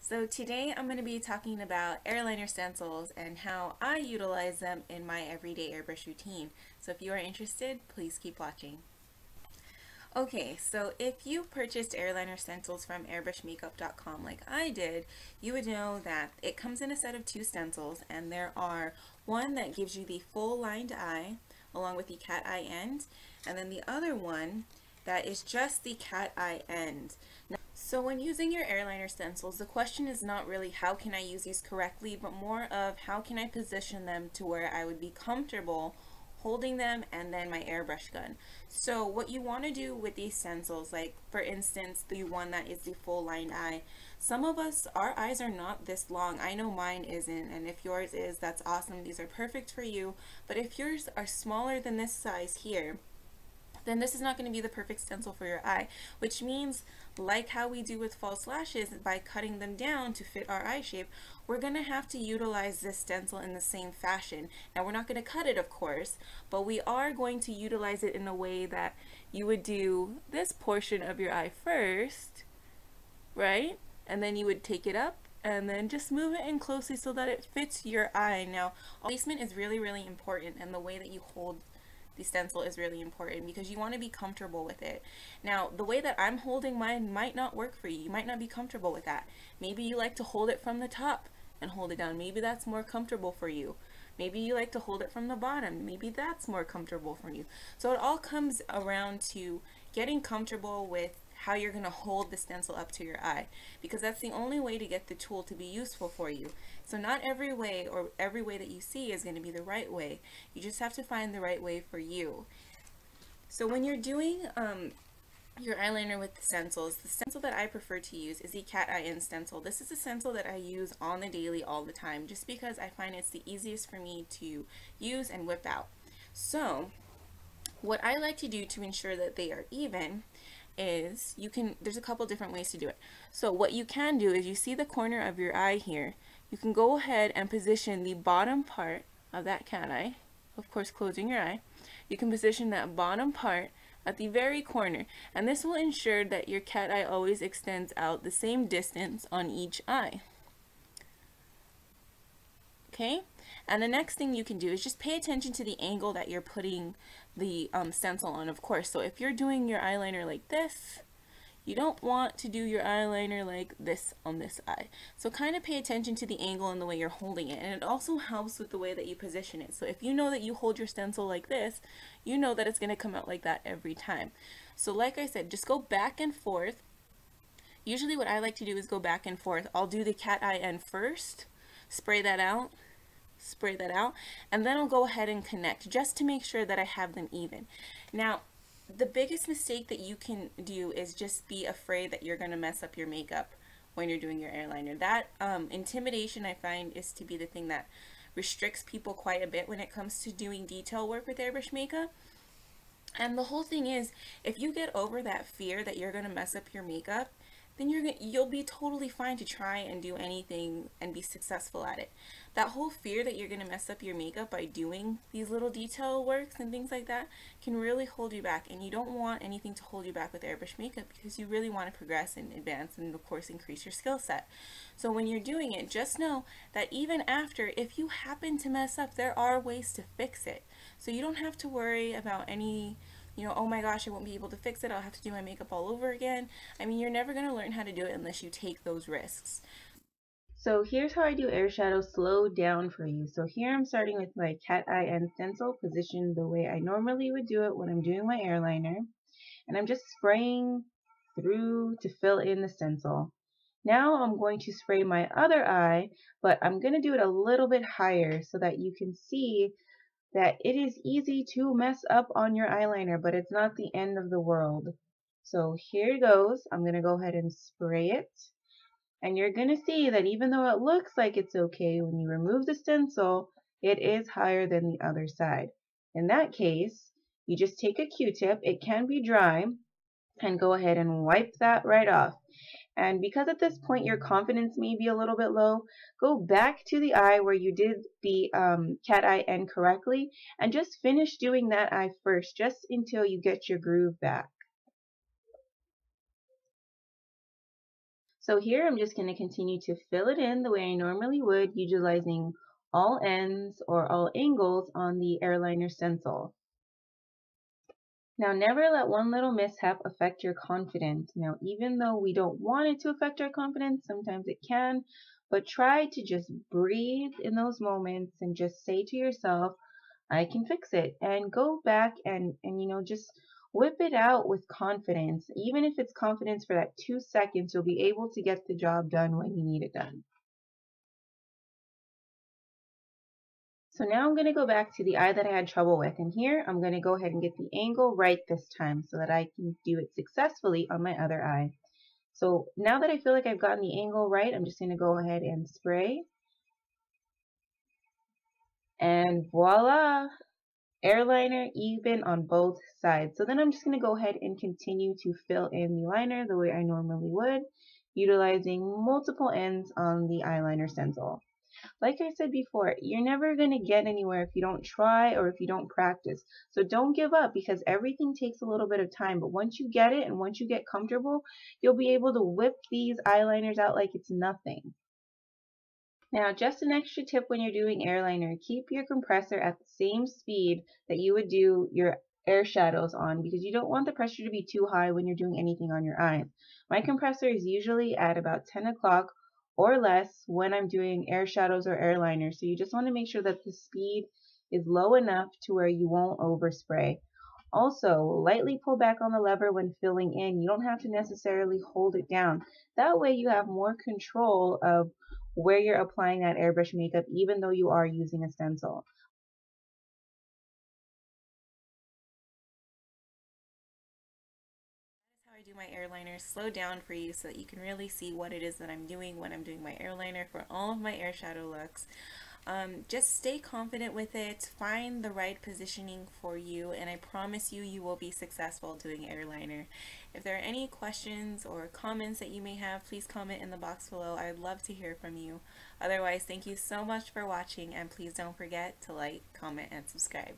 So today I'm going to be talking about airliner stencils and how I utilize them in my everyday airbrush routine. So if you are interested, please keep watching. Okay, so if you purchased airliner stencils from airbrushmakeup.com like I did, you would know that it comes in a set of two stencils and there are one that gives you the full lined eye along with the cat eye end and then the other one that is just the cat eye end. So when using your airliner stencils, the question is not really how can I use these correctly, but more of how can I position them to where I would be comfortable holding them and then my airbrush gun. So what you want to do with these stencils, like for instance, the one that is the full line eye, some of us, our eyes are not this long. I know mine isn't, and if yours is, that's awesome. These are perfect for you. But if yours are smaller than this size here, then this is not going to be the perfect stencil for your eye, which means like how we do with false lashes by cutting them down to fit our eye shape, we're going to have to utilize this stencil in the same fashion. Now we're not going to cut it of course, but we are going to utilize it in a way that you would do this portion of your eye first, right? And then you would take it up and then just move it in closely so that it fits your eye. Now, placement is really, really important and the way that you hold the stencil is really important because you want to be comfortable with it. Now, the way that I'm holding mine might not work for you. You might not be comfortable with that. Maybe you like to hold it from the top and hold it down. Maybe that's more comfortable for you. Maybe you like to hold it from the bottom. Maybe that's more comfortable for you. So it all comes around to getting comfortable with how you're going to hold the stencil up to your eye because that's the only way to get the tool to be useful for you. So not every way or every way that you see is going to be the right way. You just have to find the right way for you. So when you're doing um, your eyeliner with the stencils, the stencil that I prefer to use is the Cat Eye End stencil. This is a stencil that I use on the daily all the time just because I find it's the easiest for me to use and whip out. So what I like to do to ensure that they are even is you can, there's a couple different ways to do it. So what you can do is you see the corner of your eye here, you can go ahead and position the bottom part of that cat eye, of course closing your eye. You can position that bottom part at the very corner and this will ensure that your cat eye always extends out the same distance on each eye. Okay, and the next thing you can do is just pay attention to the angle that you're putting the um, stencil on, of course. So if you're doing your eyeliner like this, you don't want to do your eyeliner like this on this eye. So kind of pay attention to the angle and the way you're holding it. And it also helps with the way that you position it. So if you know that you hold your stencil like this, you know that it's going to come out like that every time. So like I said, just go back and forth. Usually what I like to do is go back and forth. I'll do the cat eye end first, spray that out, spray that out, and then I'll go ahead and connect just to make sure that I have them even. Now, the biggest mistake that you can do is just be afraid that you're going to mess up your makeup when you're doing your airliner. That um, intimidation I find is to be the thing that restricts people quite a bit when it comes to doing detail work with airbrush makeup. And the whole thing is, if you get over that fear that you're going to mess up your makeup, then you're you'll be totally fine to try and do anything and be successful at it. That whole fear that you're going to mess up your makeup by doing these little detail works and things like that can really hold you back and you don't want anything to hold you back with airbrush makeup because you really want to progress and advance and of course increase your skill set. So when you're doing it, just know that even after, if you happen to mess up, there are ways to fix it. So you don't have to worry about any you know, oh my gosh, I won't be able to fix it. I'll have to do my makeup all over again. I mean, you're never going to learn how to do it unless you take those risks. So here's how I do air shadow slowed down for you. So here I'm starting with my cat eye and stencil positioned the way I normally would do it when I'm doing my airliner. And I'm just spraying through to fill in the stencil. Now I'm going to spray my other eye, but I'm going to do it a little bit higher so that you can see that it is easy to mess up on your eyeliner, but it's not the end of the world. So here it goes. I'm going to go ahead and spray it. And you're going to see that even though it looks like it's okay, when you remove the stencil, it is higher than the other side. In that case, you just take a Q-tip, it can be dry, and go ahead and wipe that right off. And because at this point your confidence may be a little bit low, go back to the eye where you did the um, cat eye end correctly and just finish doing that eye first just until you get your groove back. So here I'm just going to continue to fill it in the way I normally would, utilizing all ends or all angles on the airliner stencil. Now never let one little mishap affect your confidence. Now even though we don't want it to affect our confidence, sometimes it can, but try to just breathe in those moments and just say to yourself, I can fix it and go back and, and you know, just whip it out with confidence. Even if it's confidence for that two seconds, you'll be able to get the job done when you need it done. So now I'm going to go back to the eye that I had trouble with. And here I'm going to go ahead and get the angle right this time so that I can do it successfully on my other eye. So now that I feel like I've gotten the angle right, I'm just going to go ahead and spray. And voila! Airliner even on both sides. So then I'm just going to go ahead and continue to fill in the liner the way I normally would, utilizing multiple ends on the eyeliner stencil. Like I said before, you're never going to get anywhere if you don't try or if you don't practice. So don't give up because everything takes a little bit of time. But once you get it and once you get comfortable, you'll be able to whip these eyeliners out like it's nothing. Now, just an extra tip when you're doing airliner, keep your compressor at the same speed that you would do your air shadows on because you don't want the pressure to be too high when you're doing anything on your eyes. My compressor is usually at about 10 o'clock or less when I'm doing air shadows or airliners. So you just want to make sure that the speed is low enough to where you won't overspray. Also, lightly pull back on the lever when filling in. You don't have to necessarily hold it down. That way you have more control of where you're applying that airbrush makeup even though you are using a stencil. Airliner slow down for you so that you can really see what it is that I'm doing when I'm doing my airliner for all of my air shadow looks. Um, just stay confident with it, find the right positioning for you, and I promise you, you will be successful doing airliner. If there are any questions or comments that you may have, please comment in the box below. I'd love to hear from you. Otherwise, thank you so much for watching, and please don't forget to like, comment, and subscribe.